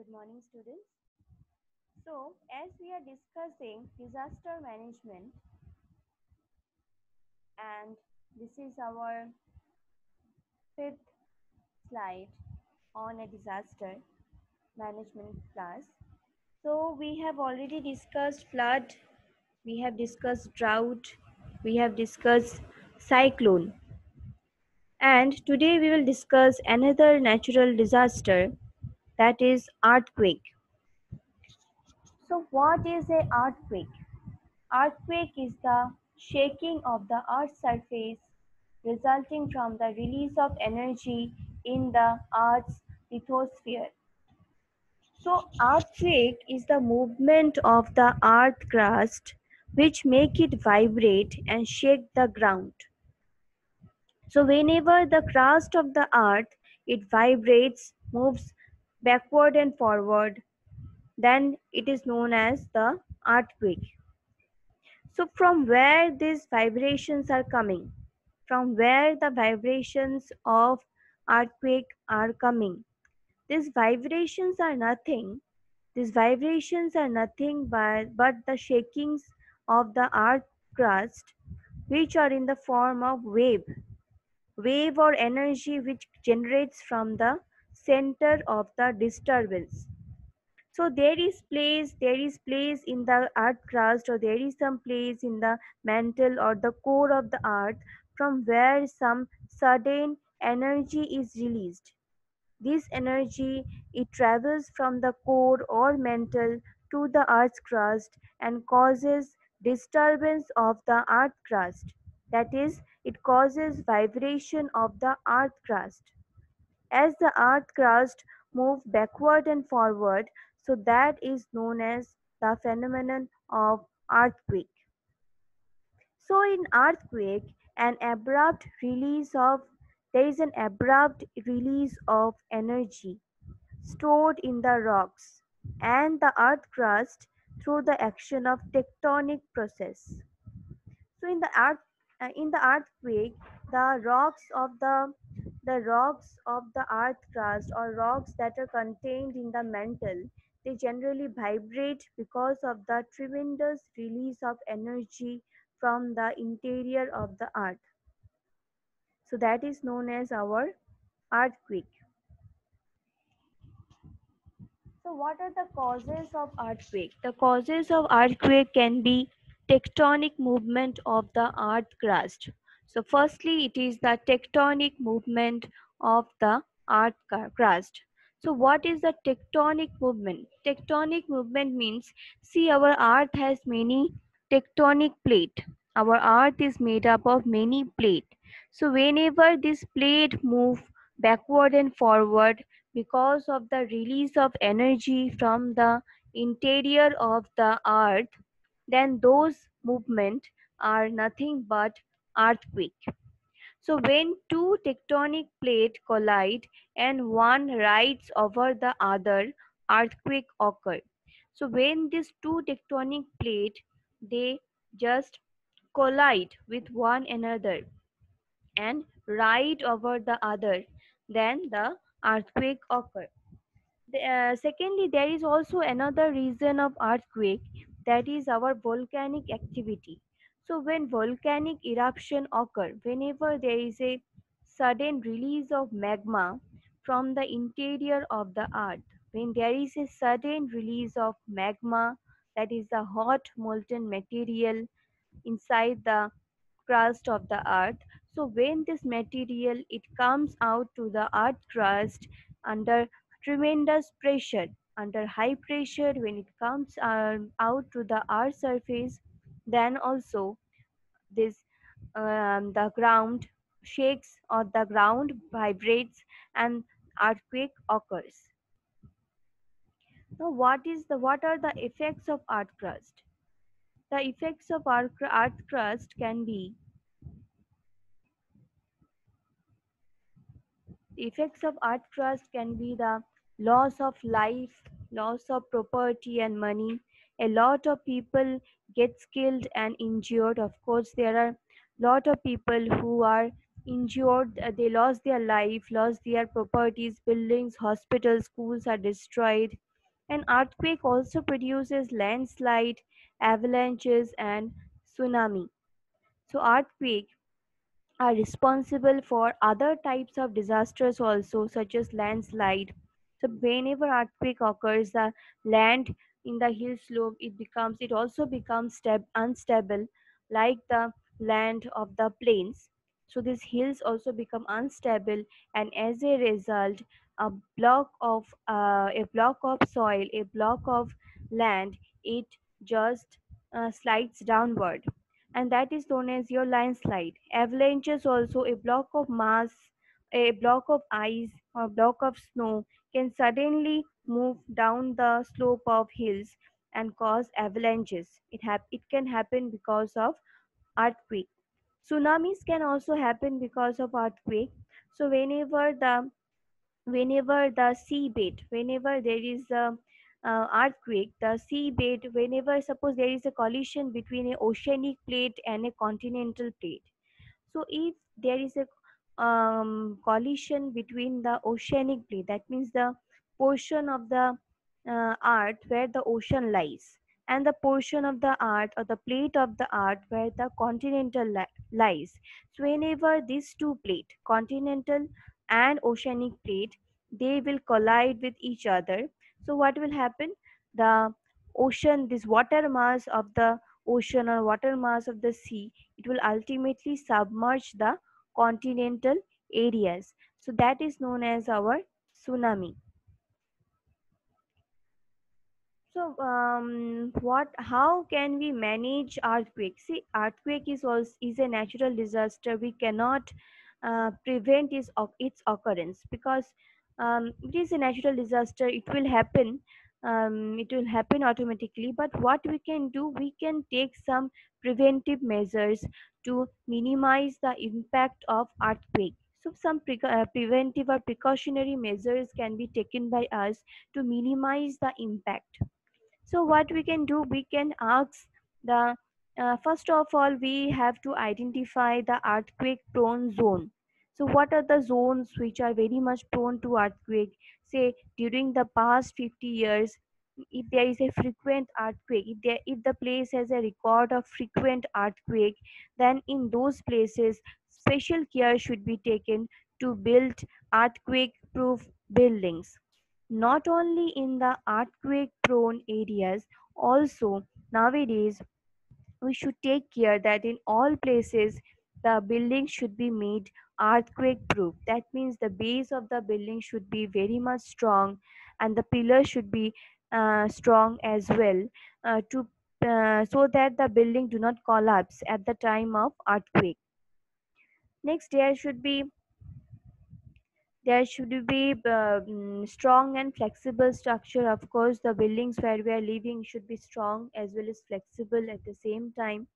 Good morning, students. So, as we are discussing disaster management, and this is our fifth slide on a disaster management class. So, we have already discussed flood, we have discussed drought, we have discussed cyclone. And today we will discuss another natural disaster that is earthquake. So what is a earthquake? Earthquake is the shaking of the earth's surface resulting from the release of energy in the earth's lithosphere. So earthquake is the movement of the earth crust which make it vibrate and shake the ground. So whenever the crust of the earth it vibrates, moves backward and forward, then it is known as the earthquake. So from where these vibrations are coming? From where the vibrations of earthquake are coming? These vibrations are nothing. These vibrations are nothing but, but the shakings of the earth crust which are in the form of wave. Wave or energy which generates from the center of the disturbance. So there is place there is place in the earth crust or there is some place in the mantle or the core of the earth from where some sudden energy is released. This energy it travels from the core or mantle to the earth's crust and causes disturbance of the earth crust. That is it causes vibration of the earth crust as the earth crust moves backward and forward so that is known as the phenomenon of earthquake. So in earthquake, an abrupt release of there is an abrupt release of energy stored in the rocks and the earth crust through the action of tectonic process. So in the earth uh, in the earthquake, the rocks of the the rocks of the earth crust or rocks that are contained in the mantle they generally vibrate because of the tremendous release of energy from the interior of the earth. So that is known as our earthquake. So what are the causes of earthquake? The causes of earthquake can be tectonic movement of the earth crust. So firstly, it is the tectonic movement of the earth crust. So what is the tectonic movement? Tectonic movement means, see our earth has many tectonic plate. Our earth is made up of many plate. So whenever this plate move backward and forward because of the release of energy from the interior of the earth, then those movement are nothing but earthquake. So when two tectonic plates collide and one rides over the other, earthquake occur. So when these two tectonic plates, they just collide with one another and ride over the other, then the earthquake occur. The, uh, secondly, there is also another reason of earthquake that is our volcanic activity. So when volcanic eruption occur, whenever there is a sudden release of magma from the interior of the earth, when there is a sudden release of magma, that is the hot molten material inside the crust of the earth. So when this material, it comes out to the earth crust under tremendous pressure, under high pressure, when it comes uh, out to the earth surface, then also this um, the ground shakes or the ground vibrates and earthquake occurs. Now what is the what are the effects of earth crust? The effects of earth crust can be the effects of earth crust can be the loss of life loss of property and money a lot of people gets killed and injured. Of course there are lot of people who are injured. Uh, they lost their life lost their properties buildings hospitals schools are destroyed. An earthquake also produces landslide, avalanches, and tsunami. So, earthquake are responsible for other types of disasters also such as landslide. So whenever earthquake occurs the land in the hill slope it becomes it also becomes stab, unstable like the land of the plains so these hills also become unstable and as a result a block of uh, a block of soil a block of land it just uh, slides downward and that is known as your landslide. Avalanches also a block of mass, a block of ice or block of snow can suddenly move down the slope of hills and cause avalanches. It hap- it can happen because of earthquake. Tsunamis can also happen because of earthquake. So whenever the whenever the seabed, whenever there is a uh, earthquake, the seabed, whenever suppose there is a collision between a oceanic plate and a continental plate. So if there is a um, collision between the oceanic plate, that means the portion of the uh, earth where the ocean lies, and the portion of the earth or the plate of the earth where the continental li- lies. So whenever these two plate, continental and oceanic plate, they will collide with each other. So what will happen? The ocean, this water mass of the ocean or water mass of the sea it will ultimately submerge the continental areas. So that is known as our tsunami. So, um, what? How can we manage earthquake? See, earthquake is also is a natural disaster. We cannot uh, prevent its its occurrence because um, it is a natural disaster. It will happen. Um, it will happen automatically. But what we can do, we can take some preventive measures to minimize the impact of earthquake. So, some pre- uh, preventive or precautionary measures can be taken by us to minimize the impact so what we can do we can ask the uh, first of all we have to identify the earthquake prone zone. So what are the zones which are very much prone to earthquake? Say during the past 50 years if there is a frequent earthquake if there if the place has a record of frequent earthquake then in those places special care should be taken to build earthquake proof buildings not only in the earthquake prone areas also nowadays we should take care that in all places the building should be made earthquake proof. That means the base of the building should be very much strong and the pillars should be uh, strong as well uh, to uh, so that the building do not collapse at the time of earthquake. Next there should be there should be uh, mm, strong and flexible structure. Of course the buildings where we are living should be strong as well as flexible at the same time.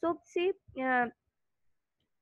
So see uh,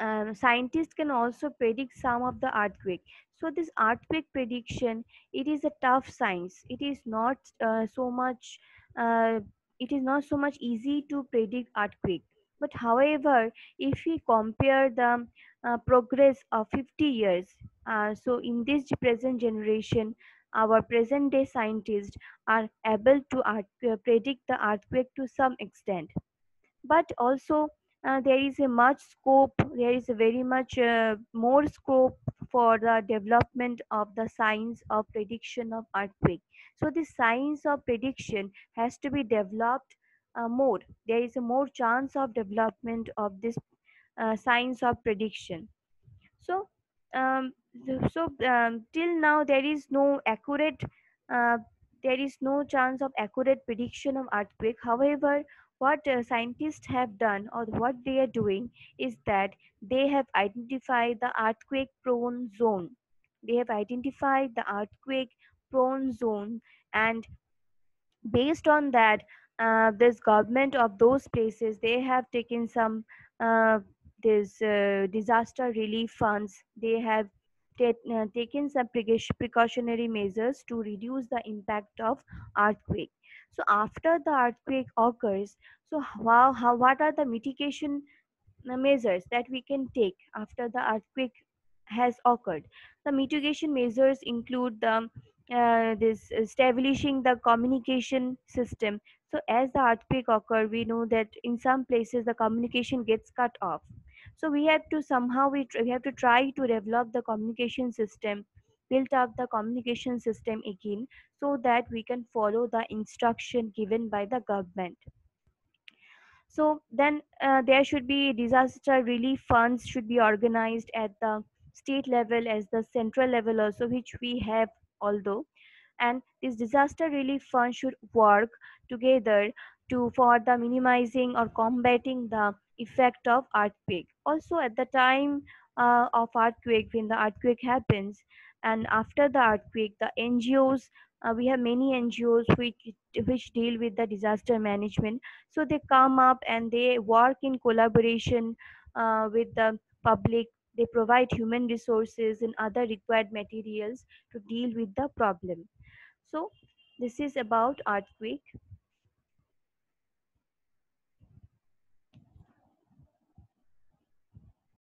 um, scientists can also predict some of the earthquake. So this earthquake prediction it is a tough science. It is not uh, so much uh, it is not so much easy to predict earthquake. But however if we compare the uh, progress of 50 years uh, so in this present generation our present day scientists are able to earth- uh, predict the earthquake to some extent. But also uh, there is a much scope there is a very much uh, more scope for the development of the science of prediction of earthquake. So the science of prediction has to be developed uh, more. There is a more chance of development of this science of prediction. So um, so um, till now there is no accurate uh, there is no chance of accurate prediction of earthquake. However what uh, scientists have done or what they are doing is that they have identified the earthquake prone zone. They have identified the earthquake prone zone and based on that uh, this government of those places they have taken some uh, this uh, disaster relief funds. They have taken some precautionary measures to reduce the impact of earthquake. So after the earthquake occurs so how, how what are the mitigation uh, measures that we can take after the earthquake has occurred? The mitigation measures include the uh, this establishing the communication system. So as the earthquake occur we know that in some places the communication gets cut off so we have to somehow we, we have to try to develop the communication system build up the communication system again so that we can follow the instruction given by the government. So then uh, there should be disaster relief funds should be organized at the state level as the central level also which we have although. And this disaster relief fund should work together to for the minimizing or combating the effect of earthquake. Also at the time uh, of earthquake when the earthquake happens and after the earthquake the ngos uh, we have many ngos which which deal with the disaster management. So they come up and they work in collaboration uh, with the public. They provide human resources and other required materials to deal with the problem. So this is about earthquake